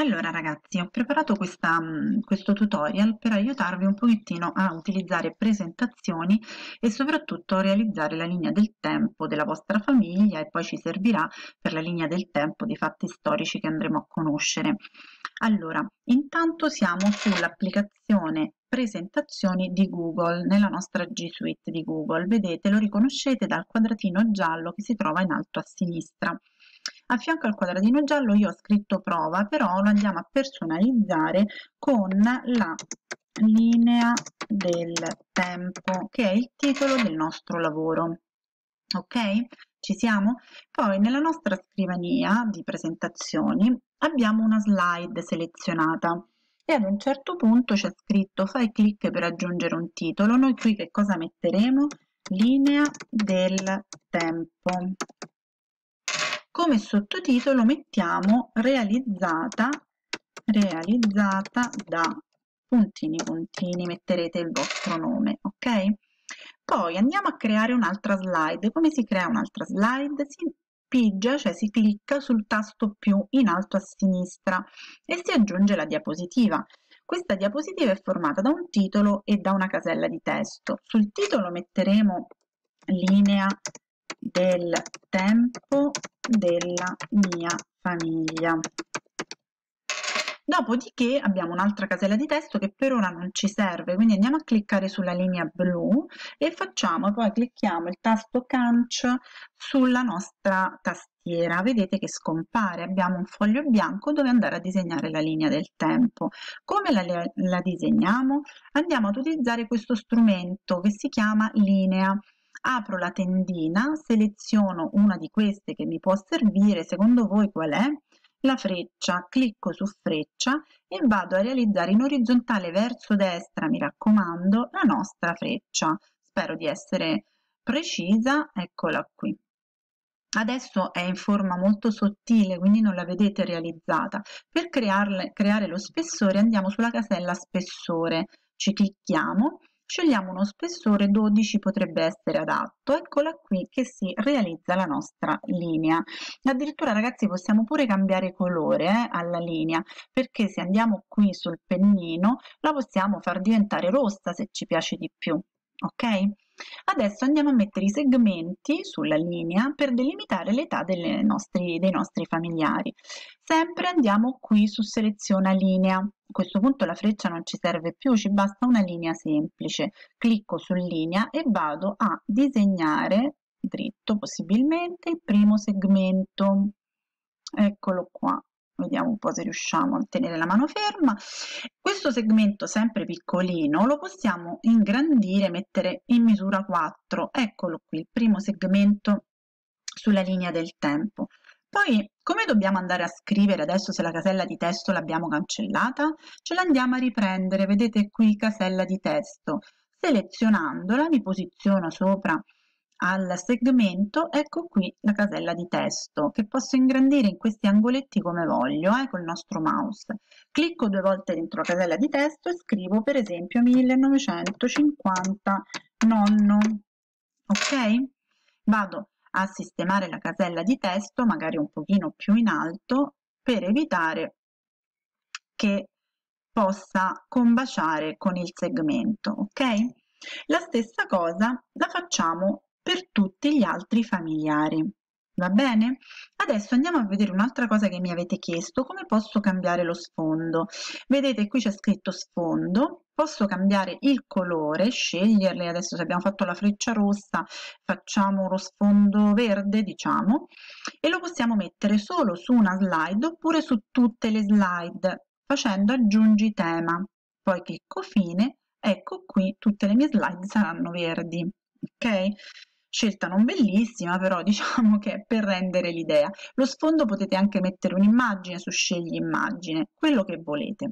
Allora ragazzi, ho preparato questa, mm, questo tutorial per aiutarvi un pochettino a utilizzare presentazioni e soprattutto a realizzare la linea del tempo della vostra famiglia e poi ci servirà per la linea del tempo dei fatti storici che andremo a conoscere. Allora, intanto siamo sull'applicazione presentazioni di Google, nella nostra G Suite di Google. Vedete, lo riconoscete dal quadratino giallo che si trova in alto a sinistra. A fianco al quadratino giallo io ho scritto prova, però lo andiamo a personalizzare con la linea del tempo, che è il titolo del nostro lavoro. Ok? Ci siamo? Poi nella nostra scrivania di presentazioni abbiamo una slide selezionata e ad un certo punto c'è scritto fai clic per aggiungere un titolo. Noi qui che cosa metteremo? Linea del tempo come sottotitolo mettiamo realizzata realizzata da puntini puntini metterete il vostro nome ok? Poi andiamo a creare un'altra slide. Come si crea un'altra slide? Si pigia cioè si clicca sul tasto più in alto a sinistra e si aggiunge la diapositiva. Questa diapositiva è formata da un titolo e da una casella di testo. Sul titolo metteremo linea del tempo della mia famiglia. Dopodiché abbiamo un'altra casella di testo che per ora non ci serve, quindi andiamo a cliccare sulla linea blu e facciamo, poi clicchiamo il tasto canc sulla nostra tastiera. Vedete che scompare, abbiamo un foglio bianco dove andare a disegnare la linea del tempo. Come la, la disegniamo? Andiamo ad utilizzare questo strumento che si chiama linea apro la tendina, seleziono una di queste che mi può servire, secondo voi qual è? La freccia, clicco su freccia e vado a realizzare in orizzontale verso destra, mi raccomando, la nostra freccia. Spero di essere precisa, eccola qui. Adesso è in forma molto sottile, quindi non la vedete realizzata. Per crearle, creare lo spessore andiamo sulla casella spessore, ci clicchiamo Scegliamo uno spessore 12 potrebbe essere adatto, eccola qui che si realizza la nostra linea. Addirittura ragazzi possiamo pure cambiare colore eh, alla linea, perché se andiamo qui sul pennino la possiamo far diventare rossa se ci piace di più, ok? Adesso andiamo a mettere i segmenti sulla linea per delimitare l'età dei nostri familiari. Sempre andiamo qui su seleziona linea. A questo punto la freccia non ci serve più, ci basta una linea semplice. Clicco su linea e vado a disegnare dritto possibilmente il primo segmento. Eccolo qua vediamo un po' se riusciamo a tenere la mano ferma. Questo segmento sempre piccolino lo possiamo ingrandire mettere in misura 4 eccolo qui il primo segmento sulla linea del tempo. Poi come dobbiamo andare a scrivere? Adesso se la casella di testo l'abbiamo cancellata ce l'andiamo a riprendere. Vedete qui casella di testo. Selezionandola mi posiziono sopra al segmento ecco qui la casella di testo che posso ingrandire in questi angoletti come voglio eh, col nostro mouse. Clicco due volte dentro la casella di testo e scrivo per esempio 1950 nonno. Ok? Vado a sistemare la casella di testo magari un pochino più in alto per evitare che possa combaciare con il segmento ok? La stessa cosa la facciamo per tutti gli altri familiari. Va bene? Adesso andiamo a vedere un'altra cosa che mi avete chiesto, come posso cambiare lo sfondo? Vedete qui c'è scritto sfondo, posso cambiare il colore, sceglierle, adesso se abbiamo fatto la freccia rossa facciamo lo sfondo verde diciamo, e lo possiamo mettere solo su una slide oppure su tutte le slide facendo aggiungi tema, poi clicco fine, ecco qui tutte le mie slide saranno verdi, ok? Scelta non bellissima però diciamo che per rendere l'idea. Lo sfondo potete anche mettere un'immagine su scegli immagine quello che volete.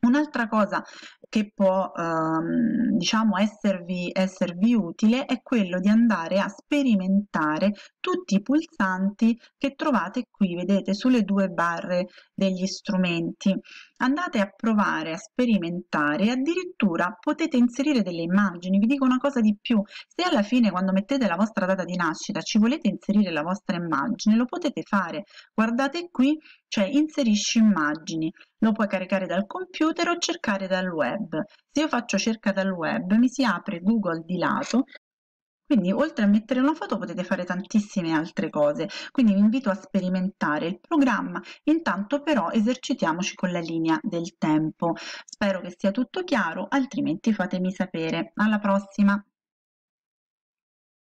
Un'altra cosa che può ehm, diciamo esservi, esservi utile è quello di andare a sperimentare tutti i pulsanti che trovate qui vedete sulle due barre degli strumenti. Andate a provare a sperimentare addirittura potete inserire delle immagini. Vi dico una cosa di più se alla fine quando mettete la vostra data di nascita ci volete inserire la vostra immagine lo potete fare. Guardate qui cioè inserisci immagini. Lo puoi caricare dal computer o cercare dal web. Se io faccio cerca dal web mi si apre Google di lato quindi oltre a mettere una foto potete fare tantissime altre cose, quindi vi invito a sperimentare il programma, intanto però esercitiamoci con la linea del tempo. Spero che sia tutto chiaro, altrimenti fatemi sapere. Alla prossima!